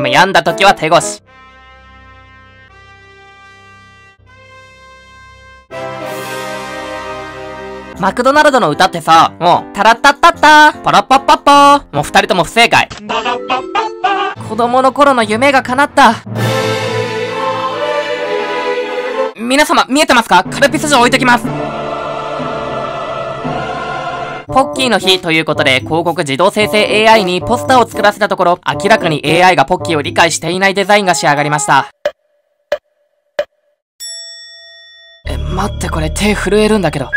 でも病んだ時は手越し。マクドナルドの歌ってさ、もう、タラッタッタッタ、パラッパッパッパー。もう二人とも不正解。子供の頃の夢が叶った。皆様、見えてますか？カルピス城置いときます。ポッキーの日ということで、広告自動生成 AI にポスターを作らせたところ、明らかに AI がポッキーを理解していないデザインが仕上がりました。え、待って、これ手震えるんだけど。